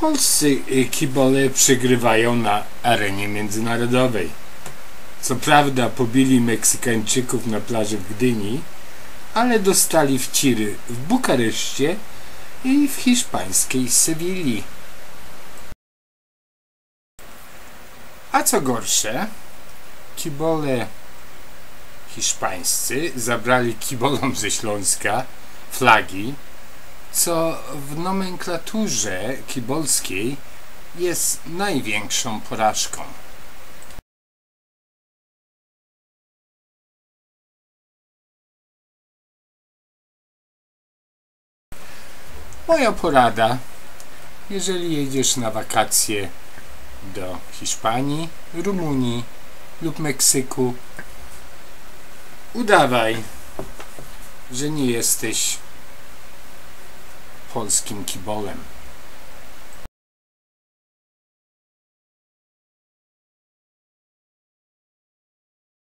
Polscy y, kibole przegrywają na arenie międzynarodowej. Co prawda pobili Meksykańczyków na plaży w Gdyni, ale dostali w ciry w Bukareszcie i w hiszpańskiej Sewilli. A co gorsze, kibole hiszpańscy zabrali kibolom ze Śląska flagi, co w nomenklaturze kibolskiej jest największą porażką. Moja porada, jeżeli jedziesz na wakacje do Hiszpanii, Rumunii lub Meksyku, udawaj, że nie jesteś polskim kibolem.